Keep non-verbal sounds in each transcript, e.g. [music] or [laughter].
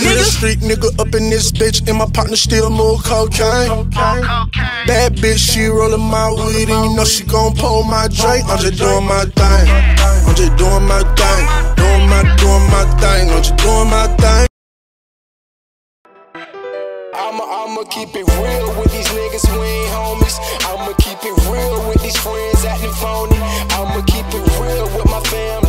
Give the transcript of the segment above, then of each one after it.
Nigga, street nigga up in this bitch, and my partner still move cocaine. Bad bitch, she rollin' my weed, and you know she gon' pull my drink. I'm just doing my thing. I'm just doing my thing. Doing my, doing my thing. I'm just doing my thing. I'ma, I'ma keep it real with these niggas, we ain't homies. I'ma keep it real with these friends acting phony. I'ma keep it real with my fam,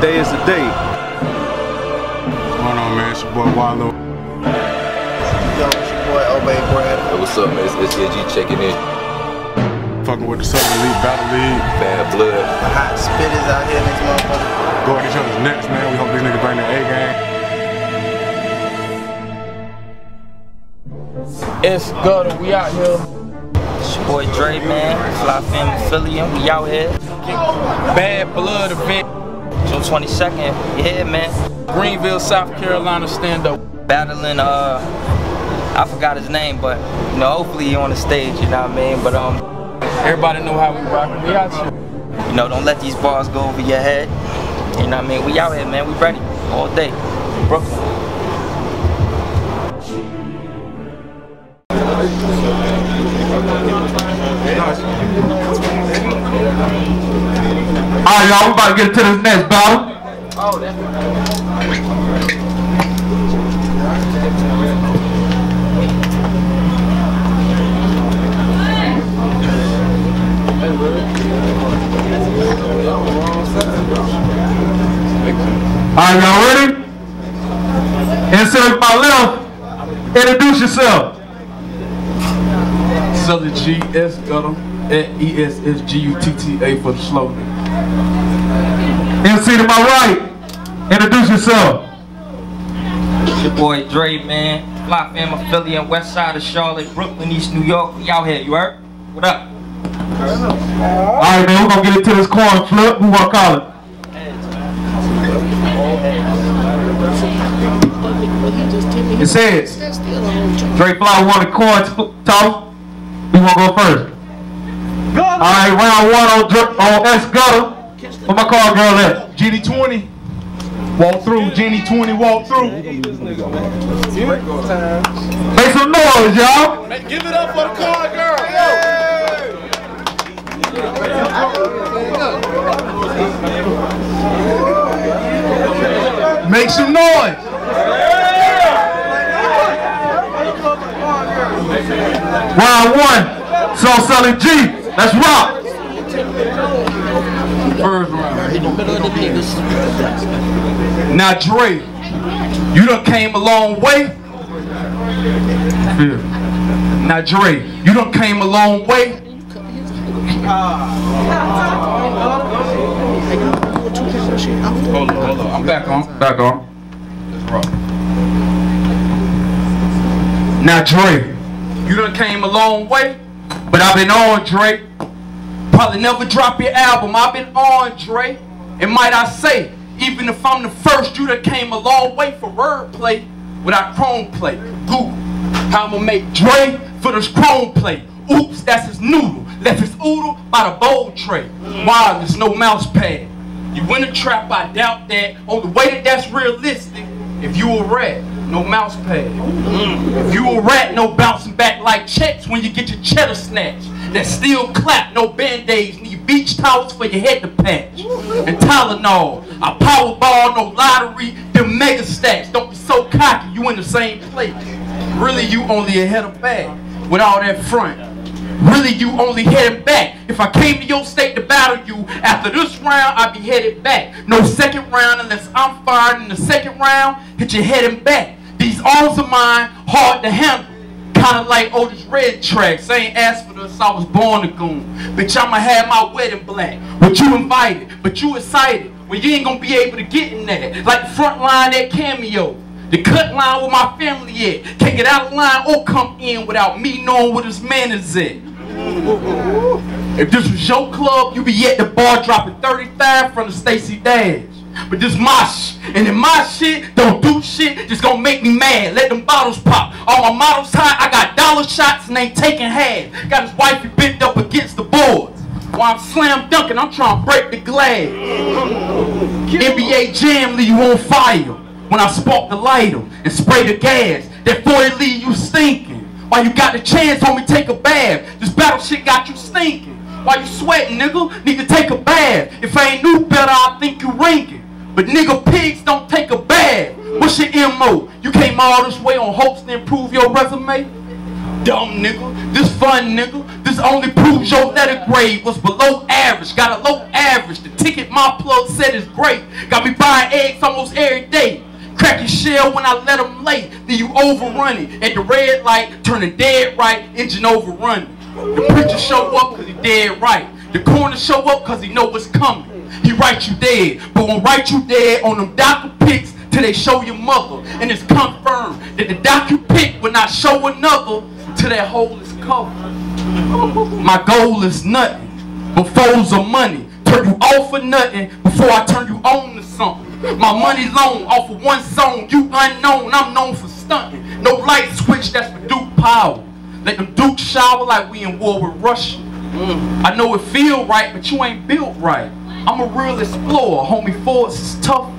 The day is the day. What's going on, man? It's your boy Wallow. Yo, it's your boy Obey Brad. Hey, what's up, man? It's SCG checking in. Fucking with the Southern League Battle League. Bad blood. The Hot spitters out here in this motherfucker. Go at each other's necks, man. We hope these niggas bring their A game. It's good. We out here. It's your boy Dre, man. Fly Fam affiliate. We out here. Bad blood event. June 22nd. Yeah, man. Greenville, South Carolina stand up. Battling, uh, I forgot his name, but, you know, hopefully he on the stage, you know what I mean? But, um, Everybody know how we rockin'. We out here. you know, don't let these bars go over your head. You know what I mean? We out here, man. We ready all day. Brooklyn. Alright, y'all, we about to get to this next battle. Alright, y'all ready? Instead of my left, introduce yourself. Sully G Ess Gutta at E S S G U T T A for the slogan. MC to my right, introduce yourself. It's your boy Dre, man. Fly Fam affiliate, west side of Charlotte, Brooklyn, East New York. We out here, you heard? What up? Alright, man, we're gonna get into this corn flip. Who wanna call it? It's heads. Dre Fly won the coin t- toss. Who wanna go first? Alright, round one on, Dr- on Ess Gutta. Where my car girl at? GD20. Walk through. Genie 20 walk through. Make some noise, y'all. Give it up for the car girl. Make some noise. Round one. So selling G. Let's rock. First round. Now Dre, you done came a long way. Now Dre, you done came a long way. Hold on, hold on. I'm back on. Back on. Let's rock. Now Dre, you done came a long way, but I've been on Dre. Probably never drop your album. I've been on Dre. And might I say, even if I'm the first, you that came a long way for wordplay without chrome play. Google how I'ma make Dre for this chrome play. Oops, that's his noodle. Left his oodle by the bowl tray. Wireless, no mouse pad. You win a trap, I doubt that. On the way that that's realistic. If you a rat, no mouse pad. If you a rat, no checks when you get your cheddar snatched. That still clap, no band-aids, need beach towels for your head to patch. And Tylenol, I powerball, no lottery, them mega stacks. Don't be so cocky, you in the same place. Really, you only ahead of back with all that front. Really, you only heading back. If I came to your state to battle you, after this round, I'd be headed back. No second round unless I'm fired in the second round, hit your heading back. These arms of mine, hard to handle. Kinda like oh, Otis Red tracks. I ain't asked for this, I was born a goon. Bitch, I'ma have my wedding black. But you invited, but you excited. Well, you ain't gonna be able to get in there. Like the front line at Cameo. The cut line where my family at. Can't get out of line or come in without me knowing where this man is at. If this was your club, you be at the bar dropping 35 from the Stacy Dash. But this my sh and if my shit, don't do shit, just gonna make me mad. Let them bottles pop. All my models high, I got dollar shots and ain't taking half. Got his wifey bent up against the boards. while I'm slam dunking, I'm trying to break the glass. NBA Jam leave you on fire when I spark the lighter and spray the gas. That 40 leave you stinking. While you got the chance, homie, take a bath. This battle shit got you stinking. While you sweating, nigga, need to take a bath. If I ain't knew better, I think you ringing. But nigga, pigs don't take a bath. What's your MO? You came all this way on hopes to improve your resume? Dumb nigga, this fun nigga, this only proves your letter grade was below average. Got a low average. The ticket my plug said is great. Got me buying eggs almost every day. Crack your shell when I let them late. Then you overrunning. At the red light, turning dead right, engine overrunning. The preacher show up cause he dead right. The corner show up cause he know what's coming. He write you dead, but won't write you dead on them doctor pics till they show your mother. And it's confirmed that the doc you pick will not show another till that hole is covered. My goal is nothing but foes of money. Turn you off for nothing before I turn you on to something. My money loan off of one song, you unknown, I'm known for stunting. No light switch, that's for Duke power. Let them Duke shower like we in war with Russia. Mm. I know it feel right, but you ain't built right. I'm a real explorer, homie. Force is tough.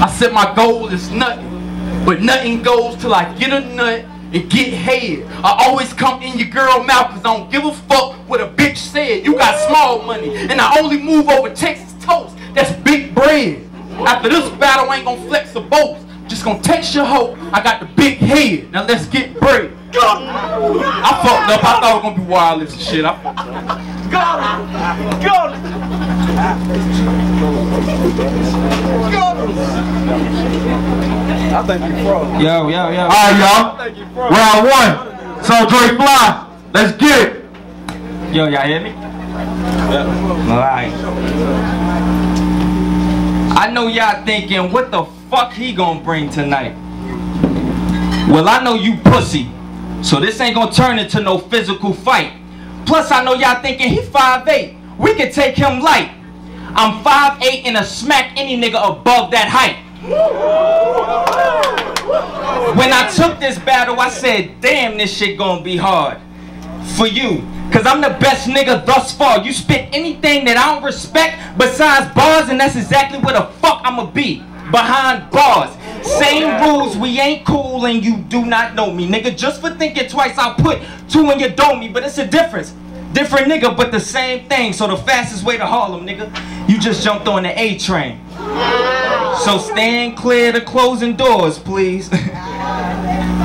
I said my goal is nothing, but nothing goes till I get a nut and get head. I always come in your girl mouth cause I don't give a fuck what a bitch said. You got small money, and I only move over Texas toast. That's big bread. After this battle, I ain't gonna flex the boats. Just gonna text your hoe. I got the big head. Now let's get bread. I fucked up. I thought it was gonna be wireless and shit. I got it. Got it. I think you froze. Yo, yo, yo. All right, y'all. Round one. So Dre Fly. Let's get it. Yo, y'all hear me? Yeah. Alright. I know y'all thinking, what the fuck he gonna bring tonight? Well, I know you pussy. So this ain't gonna turn into no physical fight. Plus, I know y'all thinking he 5'8". We can take him light. I'm 5'8 and a smack any nigga above that height. When I took this battle, I said, damn, this shit gonna be hard. For you. Cause I'm the best nigga thus far. You spit anything that I don't respect besides bars, and that's exactly where the fuck I'ma be. Behind bars. Same rules, we ain't cool and you do not know me. Nigga, just for thinking twice, I'll put two in your dome but it's a difference. Different nigga, but the same thing. So the fastest way to Harlem, nigga, you just jumped on the A train. So stand clear to closing doors, please. [laughs]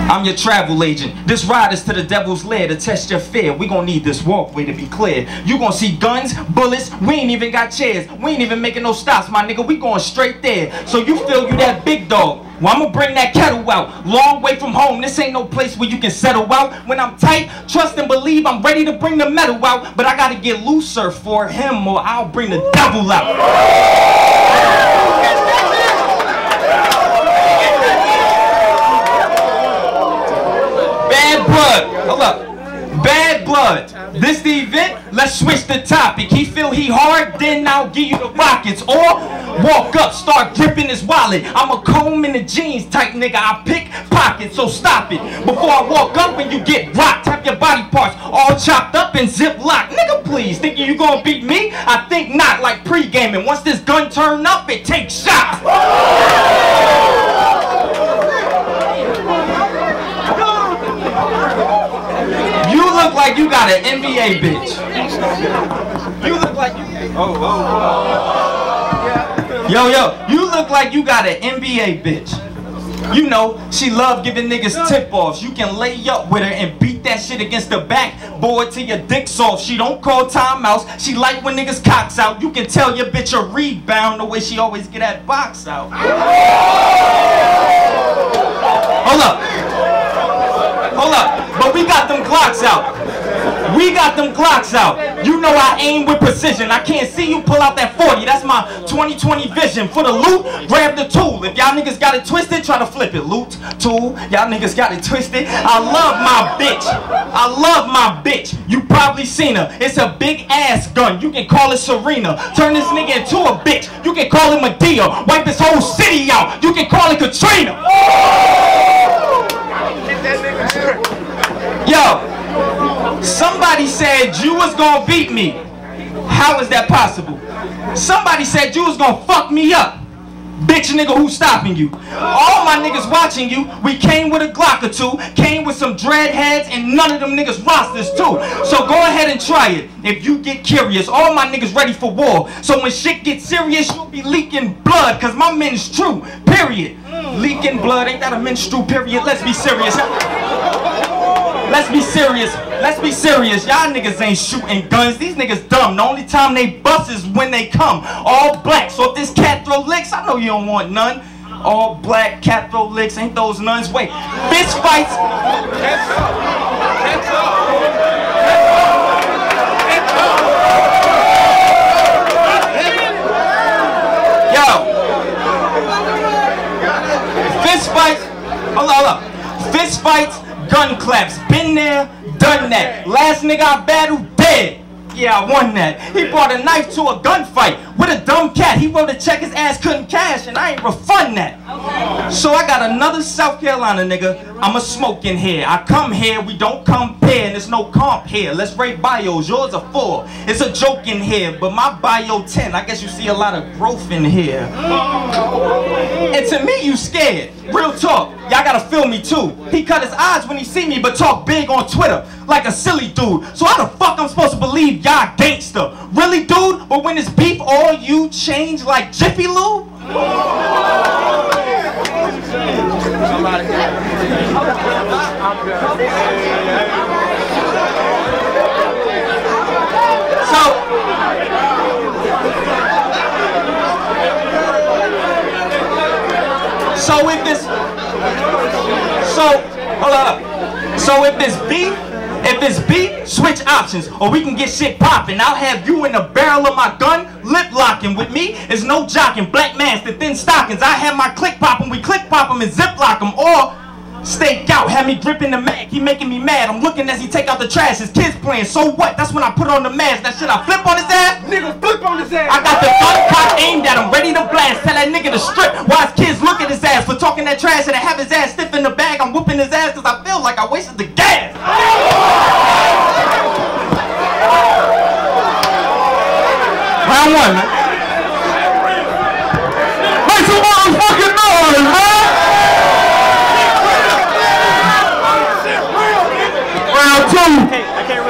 I'm your travel agent. This ride is to the devil's lair to test your fear. We gonna need this walkway to be clear. You gonna see guns, bullets, we ain't even got chairs. We ain't even making no stops, my nigga. We going straight there. So you feel you that big dog. Well, I'm gonna bring that kettle out. Long way from home. This ain't no place where you can settle out. When I'm tight, trust and believe I'm ready to bring the metal out. But I gotta get looser for him or I'll bring the devil out. Bad blood. Hold up. Blood. This the event? Let's switch the topic. He feel he hard, then I'll give you the rockets. Or walk up, start gripping his wallet. I'm a comb in the jeans type nigga. I pick pockets, so stop it. Before I walk up and you get rocked, have your body parts all chopped up and zip locked. Nigga, please, thinking you gonna beat me? I think not, like pre-gaming. Once this gun turn up, it takes shots. You look like you got an NBA bitch. You look like you. Oh, oh, oh. Yo, yo, you look like you got an NBA bitch. You know, she love giving niggas tip-offs. You can lay up with her and beat that shit against the backboard till your dick's off. She don't call timeouts. She like when niggas cocks out. You can tell your bitch a rebound the way she always get that box out. Hold up. Hold up. But we got them clocks out. We got them Glocks out. You know I aim with precision. I can't see you pull out that 40. That's my 2020 vision. For the loot, grab the tool. If y'all niggas got it twisted, try to flip it. Loot, tool. Y'all niggas got it twisted. I love my bitch. I love my bitch. You probably seen her. It's a big ass gun. You can call it Serena. Turn this nigga into a bitch. You can call it Madea. Wipe this whole city out. You can call it Katrina. Yo, somebody said you was gonna beat me. How is that possible? Somebody said you was gonna fuck me up. Bitch nigga, who's stopping you? All my niggas watching you, we came with a Glock or two, came with some dread heads, and none of them niggas rosters too. So go ahead and try it. If you get curious, all my niggas ready for war. So when shit gets serious, you'll be leaking blood, cause my men's true, period. Leaking blood, ain't that a menstrual period? Let's be serious. Let's be serious. Let's be serious. Y'all niggas ain't shooting guns. These niggas dumb. The only time they bust is when they come. All black. So if this cat throw licks, I know you don't want none. All black cat throw licks. Ain't those nuns? Wait. Fist fights. Yo. Fist fights. Hold. Fist fights gun claps. Been there, done that. Last nigga I battled, dead. Yeah, I won that. He brought a knife to a gunfight with a dumb cat. He wrote a check his ass couldn't cash, and I ain't refund that. So I got another South Carolina nigga. I'm a smoke in here. I come here, we don't compare, and there's no comp here. Let's rate bios. Yours a four. It's a joke in here, but my bio 10. I guess you see a lot of growth in here. And to me, you scared. Real talk. Y'all gotta feel me too. He cut his eyes when he see me, but talk big on Twitter like a silly dude. So how the fuck I'm supposed to believe y'all gangster? Really, dude? But when it's beef, all you change like Jiffy Lube? So so if this, so hold up. So if this beef, if this beef, switch options, or we can get shit popping. I'll have you in the barrel of my gun, lip locking. With me is no jocking. Black mask, the thin stockings. I have my click pop 'em, we click pop 'em and zip lock 'em, or Stake out, have me gripping the mag, he making me mad. I'm looking as he take out the trash, his kids playing. So what? That's when I put on the mask. That shit I flip on his ass. Nigga, flip on his ass. I got the gun aimed at him, ready to blast. Tell that nigga to strip while his kids look at his ass for talking that trash and I have his ass stiff in the bag. I'm whooping his ass because I feel like I wasted the gas. Round one, man. Make some motherfucking noise, man! Two.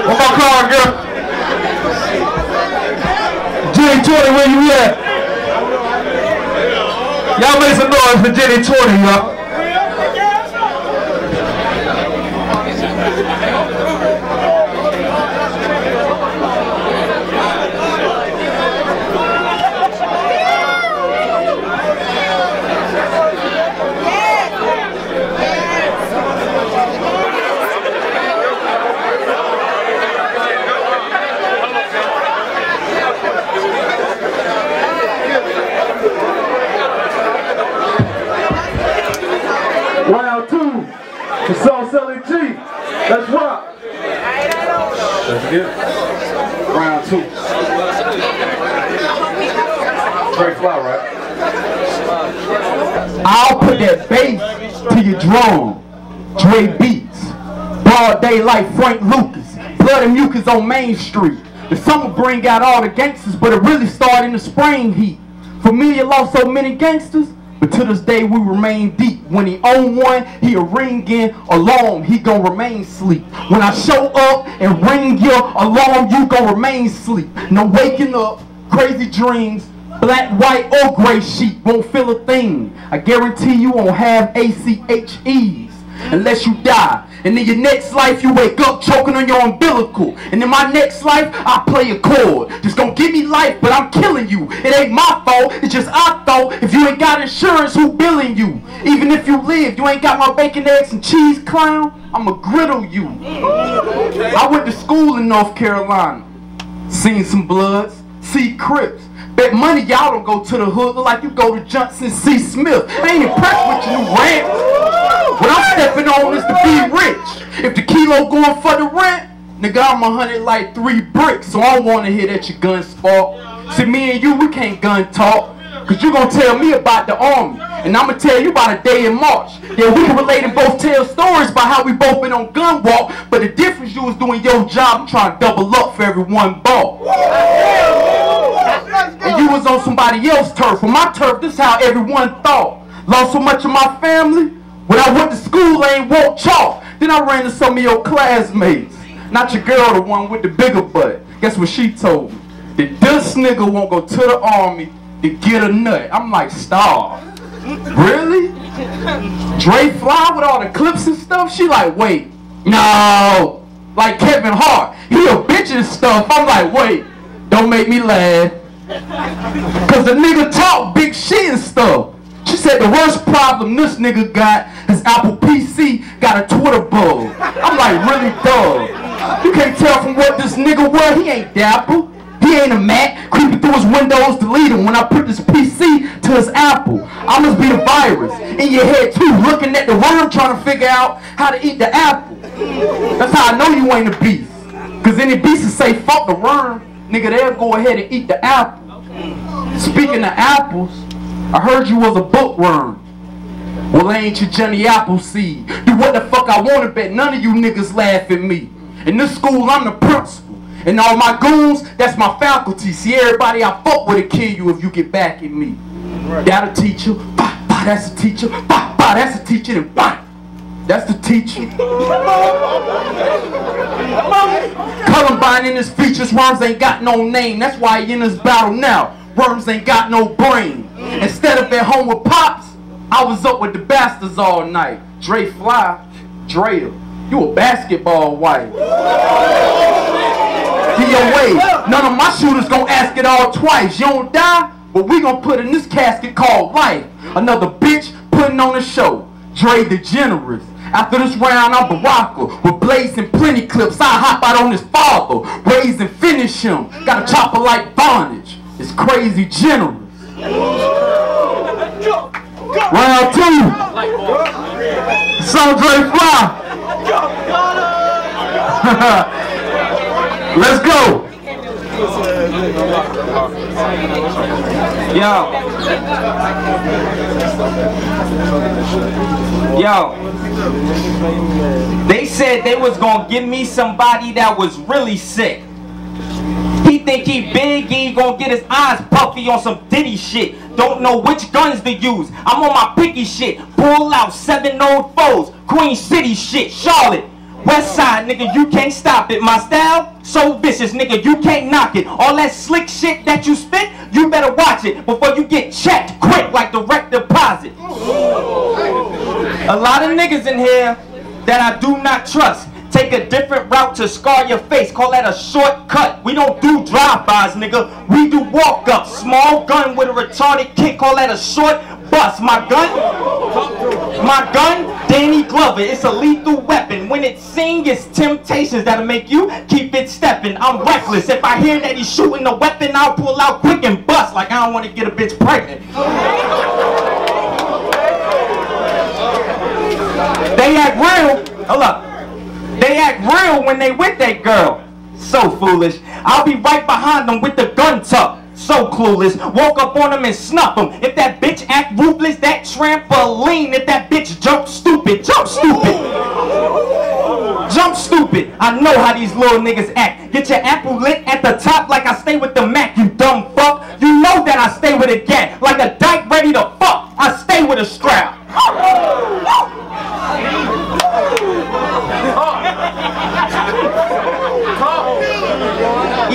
What my car, girl? Jenny 20, where you at? Y'all make some noise for Jenny 20, y'all. Round two. The Soul Selling G. Let's rock. Let's get it. Round two. Straight fly, right? I'll put that bass to your drum. Dre Beats. Daylight Frank Lucas. Blood and mucus on Main Street. The summer bring out all the gangsters, but it really started in the spring heat. Familiar lost so many gangsters, but to this day we remain deep. When he own one, he a ring in alarm, he gon' remain sleep. When I show up and ring your alarm, you gon' remain sleep. No waking up, crazy dreams, black, white, or gray sheet won't feel a thing. I guarantee you won't have ACHEs unless you die. And in your next life, you wake up choking on your umbilical. And in my next life, I play a chord. Just gonna give me life, but I'm killing you. It ain't my fault, it's just I thought if you ain't got insurance, who billing you? Even if you live, you ain't got my bacon, eggs, and cheese, clown, I'ma griddle you. I went to school in North Carolina. Seen some bloods, see Crips. Bet money y'all don't go to the hood look like you go to Johnson C. Smith. I ain't impressed with new rant. What I'm stepping on is to be rich. If the kilo going for the rent, nigga, I'm a hundred like three bricks, so I don't wanna hear that your gun spark. See, me and you, we can't gun talk. Cause you gonna tell me about the army. And I'ma tell you about a day in March. Yeah, we can relate and both tell stories about how we both been on gun walk, but the difference you was doing your job, I'm trying to double up for every one ball. And you was on somebody else's turf. On my turf, this is how everyone thought. Lost so much of my family. When I went to school, I ain't walk chalk. Then I ran into some of your classmates. Not your girl, the one with the bigger butt. Guess what she told me? That this nigga won't go to the army to get a nut. I'm like, stop. Really? Dre fly with all the clips and stuff? She like, wait, no. Like Kevin Hart. He a bitch and stuff. I'm like, wait, don't make me laugh. Cause the nigga talk big shit and stuff. Said the worst problem this nigga got is Apple PC got a Twitter bug. I'm like, really dog. You can't tell from what this nigga was. He ain't Dapple. He ain't a Mac. Creeping through his windows, deleting when I put this PC to his Apple. I must be the virus in your head too, looking at the worm trying to figure out how to eat the apple. That's how I know you ain't a beast. Cause any beast will say fuck the worm, nigga they'll go ahead and eat the apple. Speaking of apples, I heard you was a bookworm. Well, ain't you Johnny Appleseed? Do what the fuck I want to bet none of you niggas laugh at me. In this school, I'm the principal. And all my goons, that's my faculty. See, everybody I fuck with will kill you if you get back at me. That a teacher, bah, bah, that's a teacher, bah, bah, that's a teacher, and bah, that's the teacher. [laughs] Columbine in his features, worms ain't got no name. That's why he in this battle now. Worms ain't got no brain. Mm. Instead of at home with Pops, I was up with the bastards all night. Dre Fly, Dre, you a basketball wife. [laughs] Way. None of my shooters gonna ask it all twice. You don't die, but we gonna put in this casket called life. Another bitch putting on a show. Dre the generous. After this round, I'm Baraka with and plenty clips. I hop out on his father, raise and finish him. Got a chopper like bondage. It's crazy generous. Round two. Sondre Fly. [laughs] Let's go. Yo. Yo. They said they was gonna give me somebody that was really sick. He think he big, he gonna get his eyes puffy on some Diddy shit. Don't know which guns to use. I'm on my picky shit. Pull out seven old foes. Queen City shit. Charlotte. West side, nigga, you can't stop it. My style, so vicious, nigga, you can't knock it. All that slick shit that you spit, you better watch it before you get checked quick like direct deposit. A lot of niggas in here that I do not trust. Take a different route to scar your face. Call that a shortcut. We don't do drive-bys, nigga. We do walk-ups. Small gun with a retarded kick. Call that a short bust. My gun, my gun, Danny Glover. It's a lethal weapon. When it sing, it's temptations that'll make you keep it stepping. I'm reckless. If I hear that he's shooting a weapon, I'll pull out quick and bust like I don't want to get a bitch pregnant. They act real. Hold up. They act real when they with that girl. So foolish. I'll be right behind them with the gun tucked. So clueless. Woke up on them and snuff them. If that bitch act ruthless, that trampoline. If that bitch jump stupid, jump stupid. Jump stupid. I know how these little niggas act. Get your apple lit at the top like I stay with the Mac, you dumb fuck. You know that I stay with a gat. Like a dyke ready to fuck. I stay with a strap. [laughs]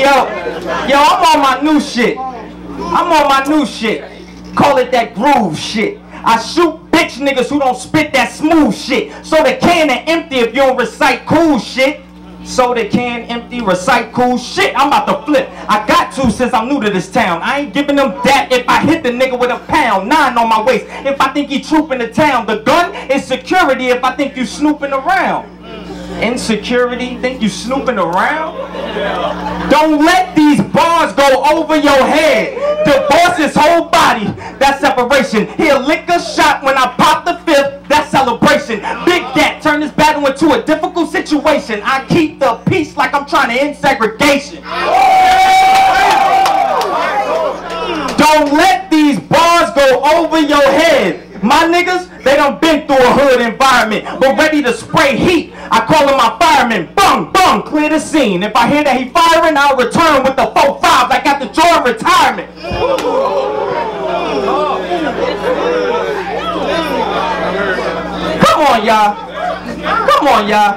Yo, yo, I'm on my new shit. I'm on my new shit. Call it that groove shit. I shoot bitch niggas who don't spit that smooth shit. So the can ain't empty if you don't recite cool shit. So they can empty, recite cool shit. I'm about to flip. I got to since I'm new to this town. I ain't giving them that if I hit the nigga with a pound. Nine on my waist if I think he trooping the town. The gun is security if I think you snooping around. Insecurity, think you snooping around? Don't let these bars go over your head. Divorce his whole body. That's separation. He'll lick a shot when I pop the fifth. That's celebration. Big Gat turn this battle into a difficult situation. I keep the peace like I'm trying to end segregation. Don't let these bars go over your head. My niggas, they done been through a hood environment, but ready to spray heat. I call them my firemen. Bum, bum, clear the scene. If I hear that he firing, I'll return with the 4-5 I like after Jordan retirement. Come on, y'all. Come on, y'all.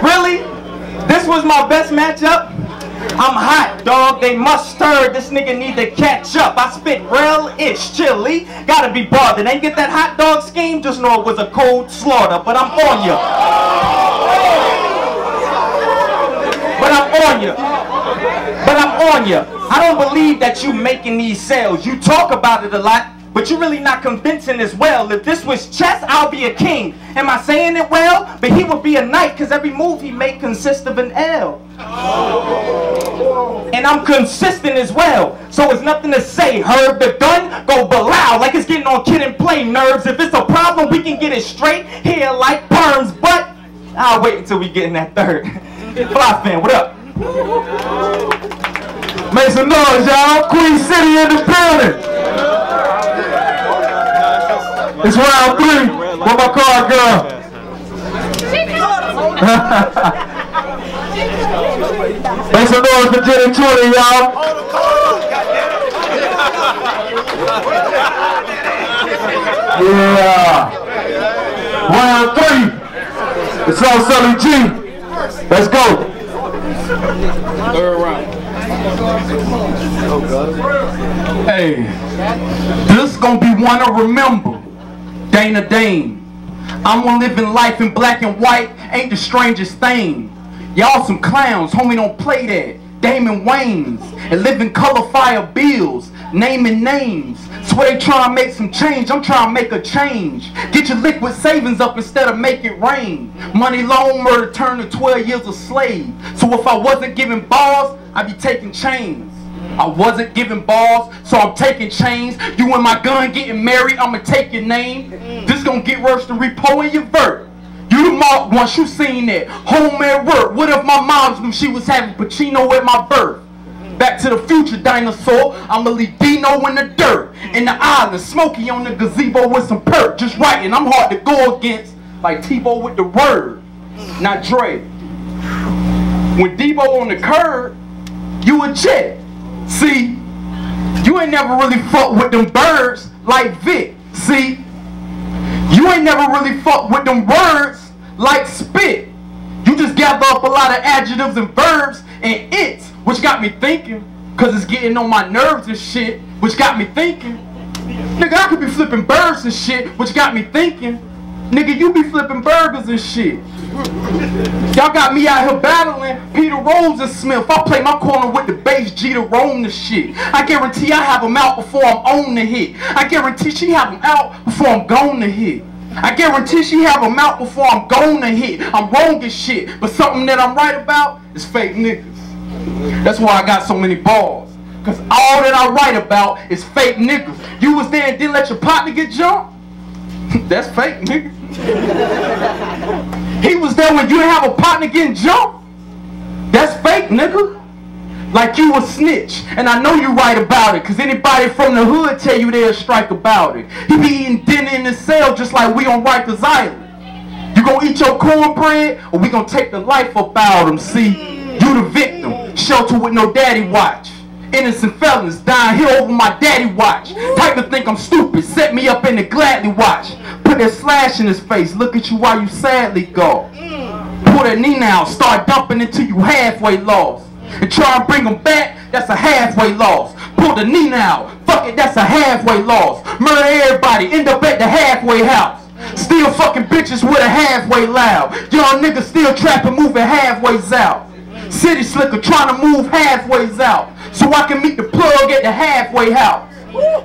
Really? This was my best matchup? I'm hot, dog. They must stir. This nigga need to catch up. I spit real-ish chili. Gotta be bothered. Ain't get that hot dog scheme? Just know it was a cold slaughter. But I'm on ya. But I'm on you. But I'm on you. I don't believe that you making these sales. You talk about it a lot, but you're really not convincing as well. If this was chess, I'll be a king. Am I saying it well? But he would be a knight because every move he make consists of an L. And I'm consistent as well. So it's nothing to say. Herb the gun, go below like it's getting on kid and play nerves. If it's a problem, we can get it straight here like perms. But I'll wait until we get in that third. [laughs] Fly Fam, what up? Make some noise, y'all. Queen City in the building. It's round three. Where my car girl? [laughs] [laughs] Make some noise for Jenny 20, y'all. Yeah. Round three. It's all Sully G. Let's go. Third round. Hey, this gonna be one to remember. Dana Dane. I'm one living life in black and white, ain't the strangest thing. Y'all some clowns, homie don't play that. Damon Wayans and living color fire bills, naming names. Swear they trying to make some change, I'm trying to make a change. Get your liquid savings up instead of make it rain. Money loan murder turned to 12 years a slave. So if I wasn't giving balls, I'd be taking chains. I wasn't giving balls, so I'm taking chains. You and my gun getting married, I'ma take your name. This gonna get worse than repo in your vert. You mark once you seen it. Home Homemade work. What if my moms knew she was having Pacino at my birth? Back to the future, dinosaur. I'ma leave Dino in the dirt. In the island, Smokey on the gazebo with some perk. Just writing, I'm hard to go against. Like Tebow with the word. Not Dre. When Debo on the curb, you a jet. See, you ain't never really fuck with them birds like Vic. See, you ain't never really fuck with them words like spit. You just gather up a lot of adjectives and verbs and it's, which got me thinking, cause it's getting on my nerves and shit, which got me thinking. Nigga, I could be flipping birds and shit, which got me thinking. Nigga, you be flipping burgers and shit. Y'all got me out here battling Peter Rose and Smith. I play my corner with the bass G to roam the shit. I guarantee I have them out before I'm on the hit. I guarantee she have them out before I'm gone to hit. I guarantee she have a mouth before I'm gonna hit. I'm wrong as shit, but something that I'm right about is fake niggas. That's why I got so many balls. Cause all that I write about is fake niggas. You was there and didn't let your partner get jumped? [laughs] That's fake, nigga. [laughs] he was there when you didn't have a partner getting jumped? That's fake, nigga. Like you a snitch. And I know you right about it. Cause anybody from the hood tell you they'll strike about it. He be eating dinner in the cell just like we on Rikers Island. You gonna eat your cornbread or we gonna take the life up out of him, see? You the victim. Shelter with no daddy watch. Innocent felons dying here over my daddy watch. Type to think I'm stupid, set me up in the gladly watch. Put that slash in his face, look at you while you sadly go. Pull that knee now, start dumping until you halfway lost. And try and bring him back, that's a halfway loss. Pull the knee now, fuck it, that's a halfway loss. Murder everybody, end up at the halfway house. Still fucking bitches with a halfway loud. Young niggas still trapping, moving halfways out. City slicker trying to move halfways out so I can meet the plug at the halfway house.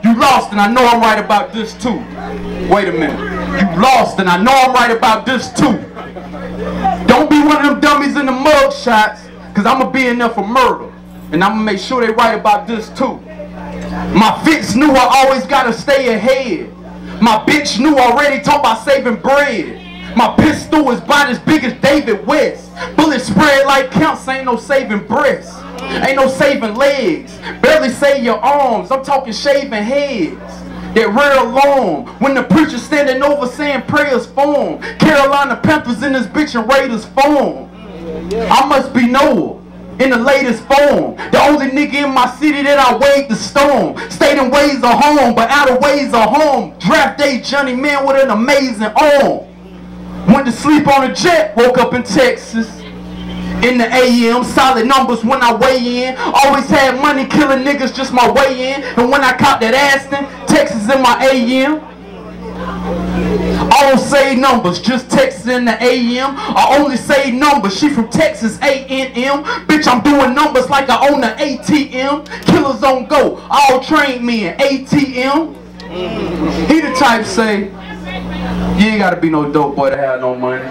You lost and I know I'm right about this too. Wait a minute. You lost and I know I'm right about this too. Don't be one of them dummies in the mug shots cause I'm gonna be in there for murder. And I'm gonna make sure they write about this too. My fix knew I always gotta stay ahead. My bitch knew already talk about saving bread. My pistol is about as big as David West. Bullets spread like counts, ain't no saving breasts. Ain't no saving legs. Barely save your arms, I'm talking shaving heads. that real alarm when the preacher standing over saying prayers form. Carolina Panthers in this bitch and Raiders form. I must be Noah in the latest form. The only nigga in my city that I weighed the storm. Stayed in ways of home, but out of ways of home. Draft day Johnny Man with an amazing arm. Went to sleep on a jet, woke up in Texas. In the AM, solid numbers when I weigh in. Always had money, killing niggas just my way in. And when I caught that Aston, Texas in my AM. I don't say numbers, just Texas in the AM. I only say numbers. She from Texas, A-N-M. Bitch, I'm doing numbers like I own the ATM. Killers on go, all trained men, ATM. He the type say, you ain't gotta be no dope boy to have no money. [laughs]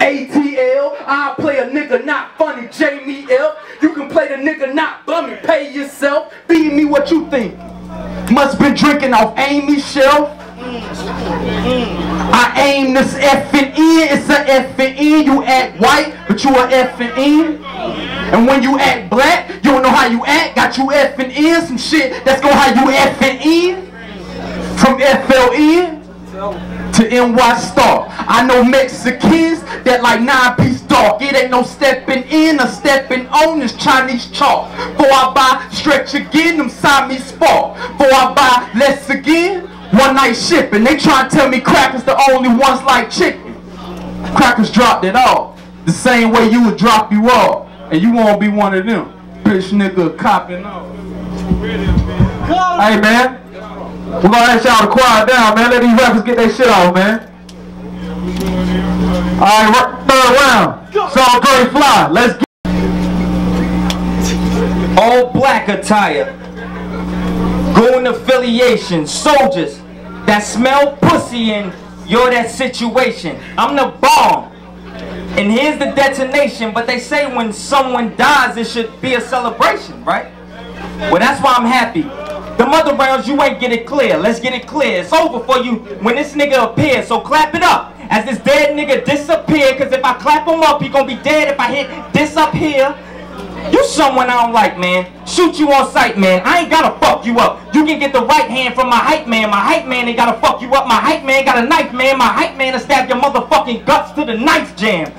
ATL, I play a nigga not funny, Jamie L. You can play the nigga not bummy, pay yourself. Feed me what you think. Must been drinking off Amy's shelf. I aim this effing in, it's a effing in. You act white, but you a effing in. And when you act black, you don't know how you act. Got you effing in some shit that's gonna have you effing in. From FLN to NY Star. I know Mexicans that like nine piece dark. It ain't no stepping in or stepping on this Chinese chalk. Before I buy stretch again, them Siamese spark. Before I buy less again, one night shipping. They try to tell me crackers the only ones like chicken. Crackers dropped it off. The same way you would drop you off. And you won't be one of them. Bitch nigga copping off. Hey man, we're gonna ask y'all to quiet down, man. Let these rappers get their shit off, man. Alright, third round. Song Dirty Fly. Let's get All black attire. Going affiliation. Soldiers that smell pussy and you're that situation. I'm the bomb. And here's the detonation. But they say when someone dies, it should be a celebration, right? Well, that's why I'm happy. The other rounds, you ain't get it clear. Let's get it clear. It's over for you when this nigga appears. So clap it up as this dead nigga disappear. Cause if I clap him up, he gonna be dead if I hit this up here. You someone I don't like, man. Shoot you on sight, man. I ain't gotta fuck you up. You can get the right hand from my hype man. My hype man ain't gotta fuck you up. My hype man got a knife, man. My hype man will stab your motherfucking guts to the knife jam.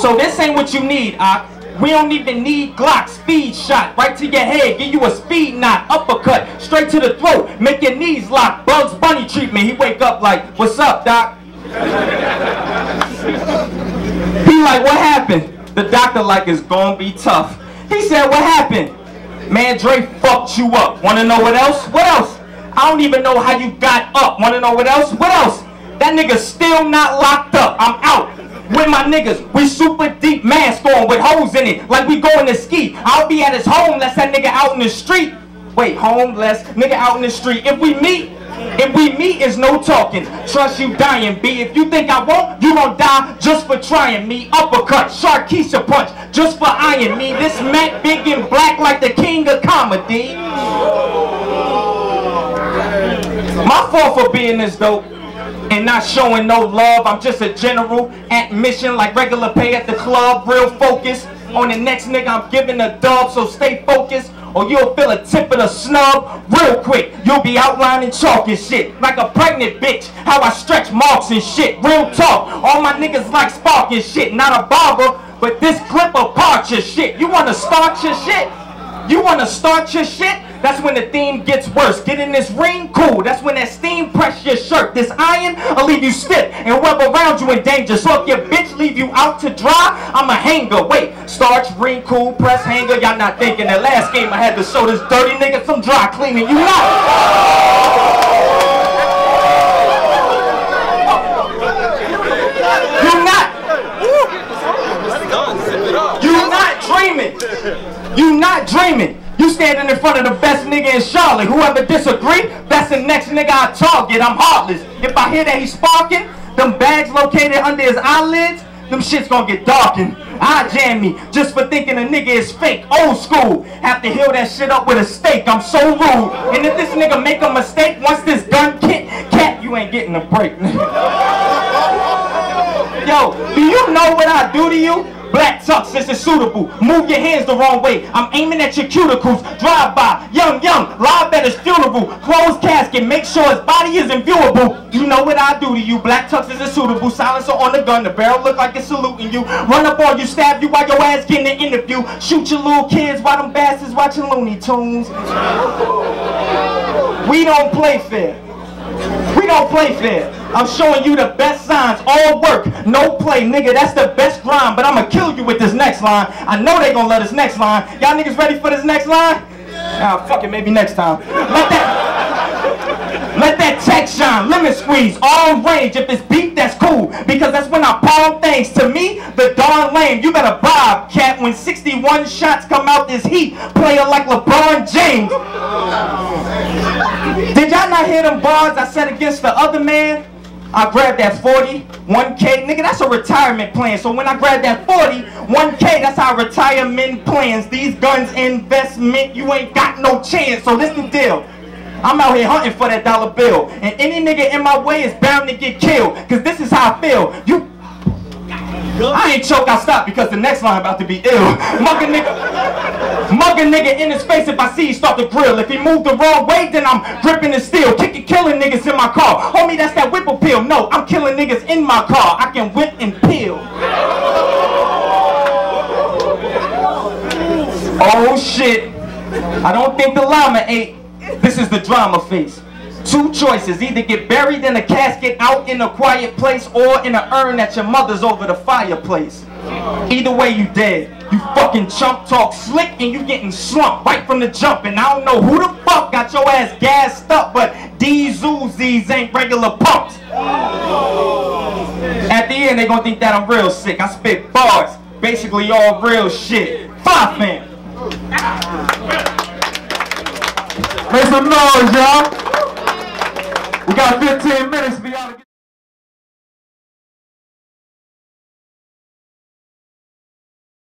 So this ain't what you need, Ock. We don't even need Glock, speed shot, right to your head, give you a speed knot, uppercut, straight to the throat, make your knees lock, Bugs Bunny treatment. He wake up like, what's up, doc? he like, what happened? The doctor like, it's gonna be tough. He said, what happened? Man, Dre fucked you up. Wanna know what else? What else? I don't even know how you got up. Wanna know what else? What else? That nigga still not locked up. I'm out with my niggas. We super deep mask on with holes in it, like we going to ski. I'll be at his home, that's that nigga out in the street. Wait, homeless nigga out in the street. If we meet, if we meet, is no talking. Trust you dying, B. If you think I won't, you gon' die just for trying me. Uppercut, Sharkeisha punch, just for eyeing me. This Mac big and black like the king of comedy. My fault for being this dope and not showing no love. I'm just a general at mission like regular pay at the club. Real focus on the next nigga I'm giving a dub, so stay focused or you'll feel a tip of the snub real quick. You'll be outlining chalk and shit like a pregnant bitch. How I stretch marks and shit. Real talk. All my niggas like spark and shit. Not a barber, but this clip will part your shit. You wanna start your shit? You wanna start your shit? That's when the theme gets worse. Get in this ring, cool. That's when that steam press your shirt. This iron will leave you stiff and rub around you in danger. So if your bitch leave you out to dry, I'm a hanger. Wait, starch, ring, cool, press, hanger. Y'all not thinking that last game I had to show this dirty nigga some dry cleaning. You not. You not. You not dreaming. You not dreaming. You standing in front of the best nigga in Charlotte. Whoever disagree, that's the next nigga I target. I'm heartless. If I hear that he's sparking, them bags located under his eyelids, them shit's gonna get darkened. I jam me just for thinking a nigga is fake, old school. Have to heal that shit up with a stake. I'm so rude. And if this nigga make a mistake, once this gun kit, cat, you ain't getting a break. [laughs] Yo, do you know what I do to you? Black tux, this is suitable. Move your hands the wrong way. I'm aiming at your cuticles. Drive by, young, young, live at his funeral. Closed casket, make sure his body is inviewable. You know what I do to you. Black tux is suitable. Silencer on the gun, the barrel look like it's saluting you. Run up on you, stab you while your ass getting an interview. Shoot your little kids while them bastards watching Looney Tunes. We don't play fair. We don't play fair. I'm showing you the best signs. All work, no play, nigga. That's the best grind. But I'ma kill you with this next line. I know they gonna let this next line. Y'all niggas ready for this next line? Ah, fuck it, maybe next time. Let that, let that tech shine. Limit squeeze, all range. If it's beat, that's cool. Because that's when I palm things. To me, the darn lame. You better bob, cat. When 61 shots come out this heat, player like LeBron James. Did y'all not hear them bars I said against the other man? I grabbed that 40, 1K, nigga, that's a retirement plan. So when I grab that 40, 1K, that's how retirement plans. These guns investment, you ain't got no chance. So this the deal. I'm out here hunting for that dollar bill. And any nigga in my way is bound to get killed. Cause this is how I feel. You I ain't choke, I stop because the next line about to be ill. [laughs] Mug nigga, mug a nigga in his face if I see he start to grill. If he move the wrong way, then I'm gripping his steel. Kicking, killing niggas in my car. Homie, that's that whip appeal. No, I'm killing niggas in my car. I can whip and peel. Oh shit. I don't think the llama ate. This is the drama face. Two choices, either get buried in a casket out in a quiet place or in an urn at your mother's over the fireplace. Either way you dead. You fucking chump talk slick and you getting slumped right from the jump. And I don't know who the fuck got your ass gassed up, but these Uzis ain't regular pumps. At the end, they gonna think that I'm real sick. I spit bars, basically all real shit. Five man. Make some noise, y'all. We got 15 minutes to get